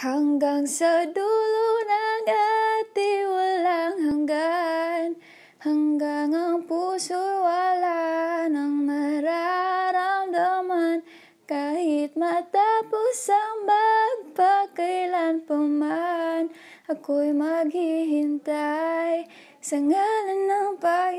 Hanggang sa dulo ng ati walang hanggan. Hanggang ang puso wala nang nararamdaman. Kahit matapos ang magpakailan pa man Ako'y maghihintay. Sa ngalan ng pag